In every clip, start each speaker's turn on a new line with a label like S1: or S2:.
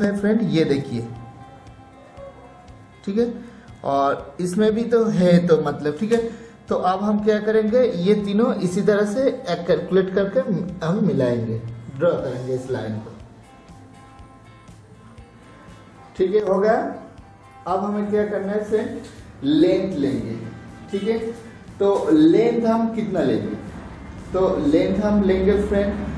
S1: मतलब है फ्रेंड ये देखिए। ठीक है? और इसमें भी तो है तो मतलब ठीक है? तो अब हम क्या करेंगे? ये तीनों इसी तरह से कैलकुलेट करके हम मिलाएँगे। ड्रॉ करेंगे इस लाइन को। ठीक है? हो गया? अब हमें क्या करना है फ्रेंड लेंथ लेंगे। ठीक है? तो लेंथ हम कितना लेंगे? तो लेंथ हम लेंगे फ्रेंड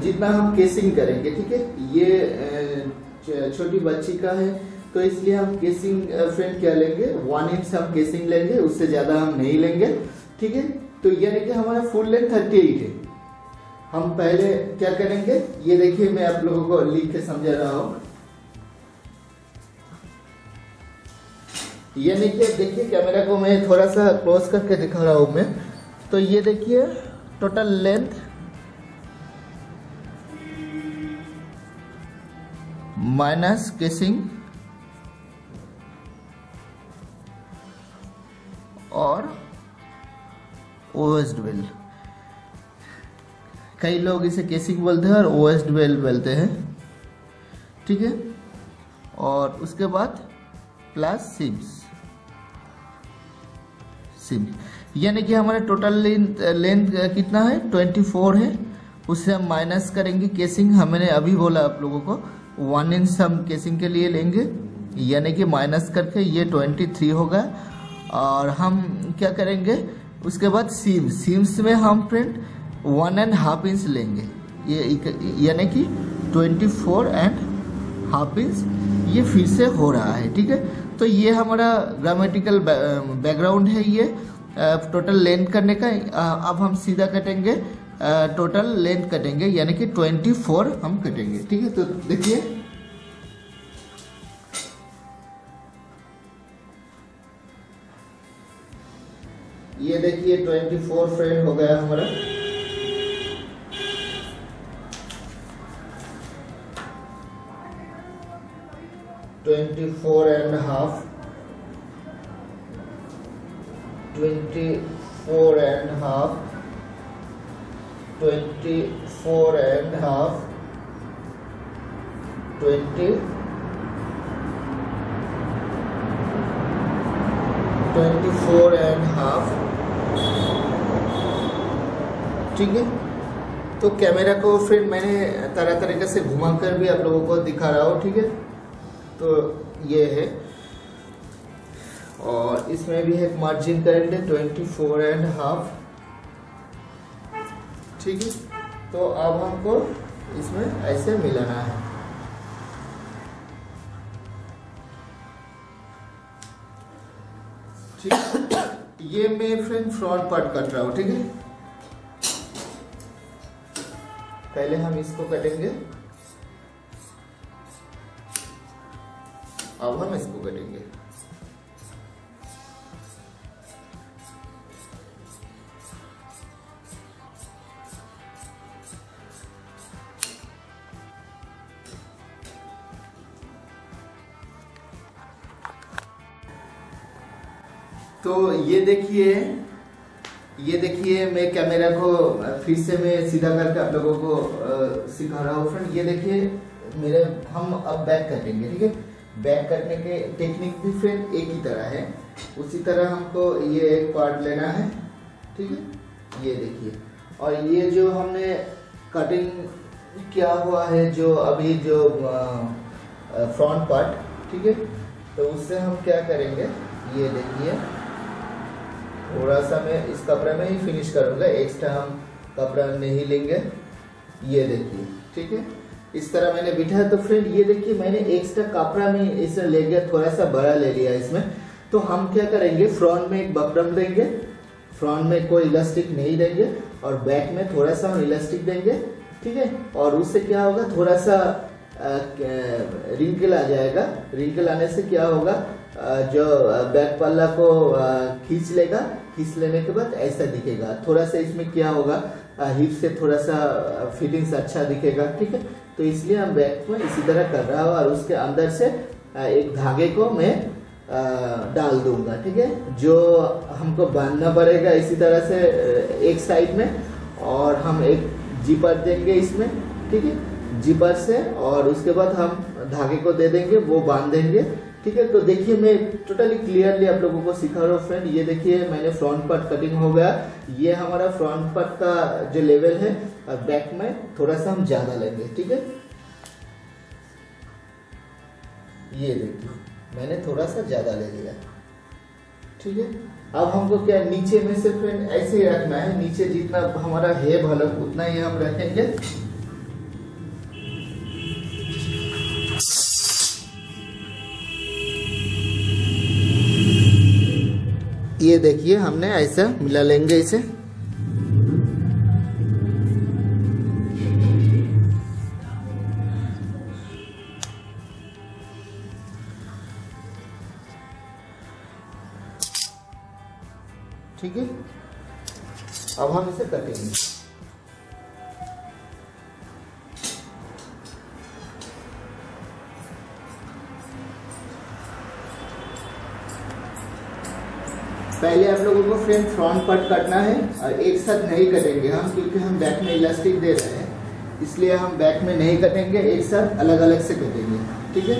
S1: जितना हम केसिंग करेंगे, ठीक है? ये छोटी बच्ची का है तो इसलिए हम केसिंग फ्रेंड क्या लेंगे? वन इंच हम केसिंग लेंगे, उससे ज़्यादा हम नहीं लेंगे, ठीक है? तो यानी कि हमारा फुल लेंथ थर्टी एट है। हम पहले क्या करेंगे? ये देखिए, मैं आप लोगों को लिख के समझा रहा हूँ। ये देखिए देखिए कैमरा को मैं थोड़ा सा क्लोज करके दिखा रहा हूँ मैं। तो ये देखिए टोटल लेंथ माइनस केसिंग और ओएस डुवेल कई लोग इसे केसिंग बोलते हैं और ओएस डुवेल बोलते हैं। ठीक है? और उसके बाद प्लस सिम्स सिम यानी कि हमारा टोटल लेंथ लेंथ कितना है? 24 है। उससे हम माइनस करेंगे। केसिंग हमने अभी बोला आप लोगों को। वन इंच हम केसिंग के लिए लेंगे। यानी कि माइनस करके ये 23 होगा। और हम क्या करेंगे? उसके बाद सीम सीम्स में हम friend one and half inch लेंगे। ये यानी कि 24 एंड हाफ़ इंच ये फिर से हो रहा है, ठीक है? तो ये हमारा ग्रामेटिकल बैकग्राउंड है ये। टोटल लेंथ करने का। अब हम सीधा कटेंगे। टोटल लेंथ कटेंगे, यानी कि 24 हम कटेंगे। ठीक है तो देखिए। ये देखिए 24 फ्रेंड हो गया हमारा। Twenty four and half twenty four and half twenty four and half twenty twenty four and half ठीक है? तो कैमरा को फिर मैंने तरह तरीके से घुमाकर भी आप लोगों को दिखा रहा हूँ, ठीक है? तो ये है। और इसमें भी एक मार्जिन करंट है ट्वेंटी फोर एंड हाफ़ ठीक है? तो अब हमको इसमें ऐसे मिलाना है। ठीक ये मैं फ्रेंड फ्रंट पार्ट कट रहा हूँ, ठीक है? पहले हम इसको कटेंगे। अब हम इसको करेंगे तो ये देखिए ये देखिए, मैं कैमरा को फिर से मैं सीधा करके आप लोगों को सिखा रहा हूँ फ्रेंड। ये देखिए, मेरे, हम अब बैक करेंगे ठीक है? बैक करने के टेक्निक भी फ्रेंड एक ही तरह है। उसी तरह हमको ये एक पार्ट लेना है, ठीक है? ये देखिए। और ये जो हमने कटिंग किया हुआ है, जो अभी जो फ्रंट पार्ट ठीक है? तो उससे हम क्या करेंगे? ये देखिए। थोड़ा सा मैं इस कपड़े में ही फिनिश करूँगा एक्स्ट्रा हम कपड़ा नहीं लेंगे। ये देखिए, ठीक है? इस तरह मैंने बिठा तो फ्रेंड ये देखिए, मैंने एक्स्ट्रा कपड़ा में इसे ले गया, थोड़ा सा बड़ा ले लिया इसमें। तो हम क्या करेंगे? फ्रंट में एक बकरम देंगे। फ्रंट में कोई इलास्टिक नहीं देंगे। और बैक में थोड़ा सा हम इलास्टिक देंगे, ठीक है? और उससे क्या होगा? थोड़ा सा रिंकल आ जाएगा। रिंकल आने से क्या होगा? जो बैक पल्ला को खींच लेगा। खींच लेने के बाद ऐसा दिखेगा। थोड़ा सा इसमें क्या होगा? हिप से थोड़ा सा फिटिंग्स अच्छा दिखेगा। ठीक है? तो इसलिए हम बैक में इसी तरह कर रहा हूँ और उसके अंदर से एक धागे को मैं डाल दूँगा। ठीक है? जो हमको बांधना पड़ेगा इसी तरह से एक साइड में और हम एक जीपर देंगे इसमें। ठीक है? जीपर से और उसके बाद हम धागे को दे देंगे, वो बाँध देंगे। ठीक है? तो देखिए, मैं टोटली क्लियरली आप लोगों को सिखा रहा हूँ फ्रेंड ये देखिए, मैंने फ्रंट पार्ट कटिंग हो गया। ये हमारा फ्रंट पार्ट का जो लेवल है और बैक में थोड़ा सा हम ज़्यादा लेंगे, ठीक है? ये देखिए, मैंने थोड़ा सा ज़्यादा ले लिया। ठीक है? अब हमको क्या, नीचे में से फ्रेंड ऐसे ही रखना है। नीचे जितना हमारा है भलक उतना ही हम रखेंगे। ये देखिए हमने ऐसा मिला लेंगे इसे। ठीक है? अब हम इसे कटेंगे। पहले आप लोगों को फ्रेंड फ्रंट पार्ट काटना है और एक साथ नहीं कटेंगे हम, क्योंकि हम बैक में इलास्टिक दे रहे हैं। इसलिए हम बैक में नहीं कटेंगे, एक साथ अलग अलग से कटेंगे। ठीक है?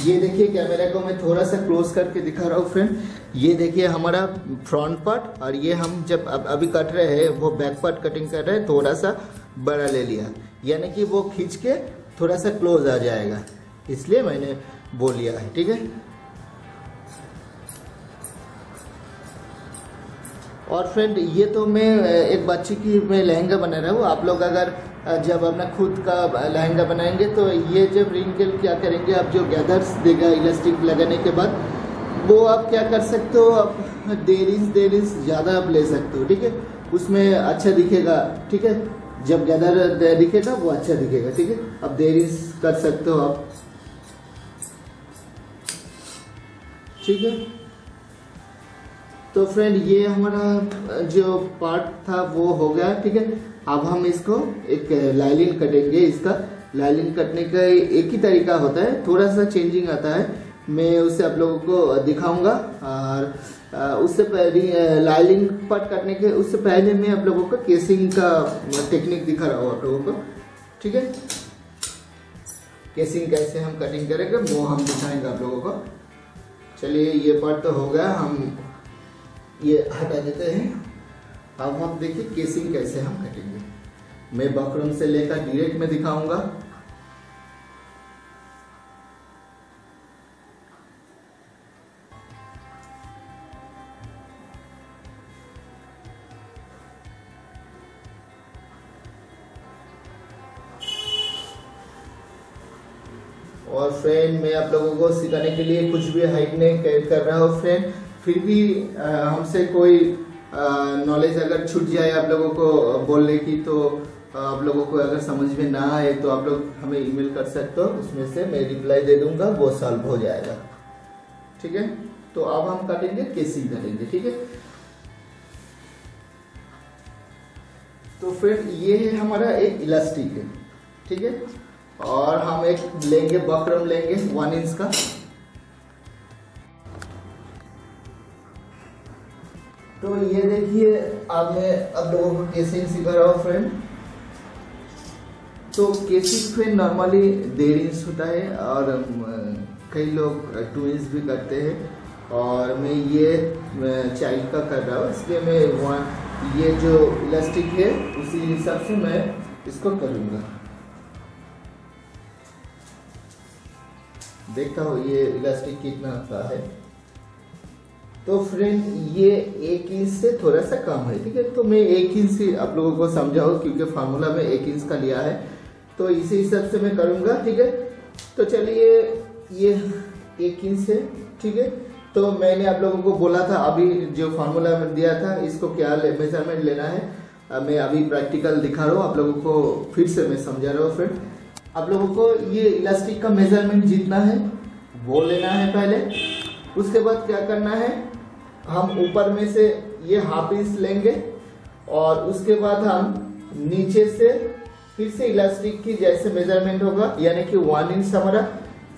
S1: ये देखिए कैमरा को मैं थोड़ा सा क्लोज करके दिखा रहा हूँ फ्रेंड ये देखिए हमारा फ्रंट पार्ट और ये हम जब अब, अभी कट रहे हैं, वो बैक पार्ट कटिंग कर रहे हैं थोड़ा सा बड़ा ले लिया। यानी कि वो खींच के थोड़ा सा क्लोज आ जाएगा। इसलिए मैंने बोल लिया है, ठीक है? और फ्रेंड ये तो मैं एक बच्ची की मैं लहंगा बना रहा हूँ। आप लोग अगर जब अपना खुद का लहंगा बनाएँगे तो ये जब रिंकल क्या करेंगे, आप जो गैदर्स देगा इलास्टिक लगाने के बाद, वो आप क्या कर सकते हो? आप डेढ़ इंच ज़्यादा आप ले सकते हो, ठीक है? उसमें अच्छा दिखेगा, ठीक है? जब गैदर दिखेगा, वो अच्छा दिखेगा, ठीक है? अब डेढ़ कर सकते हो आप। ठीक है? तो फ्रेंड ये हमारा जो पार्ट था, वो हो गया, ठीक है? अब हम इसको एक लाइलिन कटेंगे इसका। लाइलिन कटने का एक ही तरीका होता है थोड़ा सा चेंजिंग आता है। मैं उससे आप लोगों को दिखाऊँगा। और उससे पहले लाइलिन पार्ट कटने के, उससे पहले मैं आप लोगों को केसिंग का टेक्निक दिखा रहा हूँ आप लोगों को, ठीक है? केसिंग कैसे हम कटिंग करेंगे, वो हम दिखाएँगे आप लोगों को। चलिए, ये पार्ट तो हो गया, हम ये हटा देते हैं। अब हम देखिए केसिंग कैसे हम कटेंगे। मैं बकरम से लेकर डायरेक्ट में दिखाऊँगा। और फ्रेंड मैं आप लोगों को सिखाने के लिए कुछ भी हाइट नहीं कर रहा हूँ फ्रेंड फिर भी हमसे कोई नॉलेज अगर छूट जाए आप लोगों को बोलने की तो आप लोगों को अगर समझ में ना आए तो आप लोग हमें ईमेल कर सकते हो। उसमें से मैं रिप्लाई दे दूँगा, वो सॉल्व हो जाएगा। ठीक है? तो अब हम कटेंगे केसी करेंगे, ठीक है? तो फिर ये है हमारा एक इलास्टिक है, ठीक है? और हम एक लेंगे बकरम लेंगे वन इंच का। तो ये देखिए अब मैं अब लोगों को केसिंग सिखा रहा हूँ फ्रेंड तो केसिंग फ्रेंड नॉर्मली डेढ़ इंच होता है और कई लोग टू इंच भी करते हैं। और मैं ये चाइल्ड का कर रहा हूँ, इसलिए मैं वन ये जो इलास्टिक है, उसी हिसाब से मैं इसको करूँगा। देखता हूँ ये इलास्टिक कितना का है। तो फ्रेंड ये एक इंच से थोड़ा सा कम है ठीक है? तो मैं एक इंच से आप लोगों को समझाऊ क्योंकि फार्मूला में एक इंच का लिया है। तो इसी हिसाब से मैं करूँगा ठीक है? तो चलिए ये एक इंच है ठीक है? तो मैंने आप लोगों को बोला था अभी जो फार्मूला में दिया था इसको क्या ले, मेज़रमेंट लेना है? मैं अभी प्रैक्टिकल दिखा रहा हूँ आप लोगों को फिर से मैं समझा रहा हूँ फ्रेंड आप लोगों को ये इलास्टिक का मेज़रमेंट जितना है वो लेना है पहले। उसके बाद क्या करना है? हम ऊपर में से ये हाफ़ इंच लेंगे और उसके बाद हम नीचे से फिर से इलास्टिक की जैसे मेज़रमेंट होगा, यानी कि वन इंच हमारा,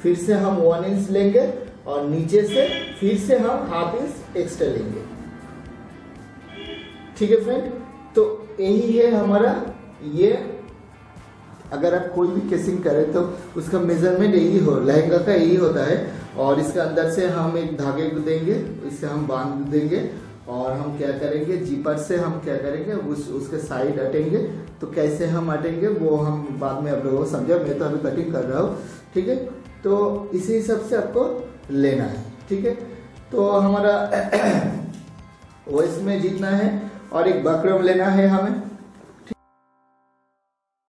S1: फिर से हम वन इंच लेंगे और नीचे से फिर से हम हाफ़ इंच एक्स्ट्रा लेंगे। ठीक है फ्रेंड तो यही है हमारा, ये अगर आप कोई भी केसिंग करें तो उसका मेज़रमेंट यही हो, लहंगा का यही होता है। और इसके अंदर से हम एक धागे को देंगे इससे हम बाँध देंगे और हम क्या करेंगे, जीपर से हम क्या करेंगे, उस, उसके साइड अटेंगे। तो कैसे हम अटेंगे, वो हम बाद में आप लोगों को समझा मैं तो अभी कटिंग कर रहा हूँ, ठीक है? तो इसी हिसाब से आपको लेना है, ठीक है? तो हमारा वो इसमें जीतना है और एक बकरम लेना है हमें।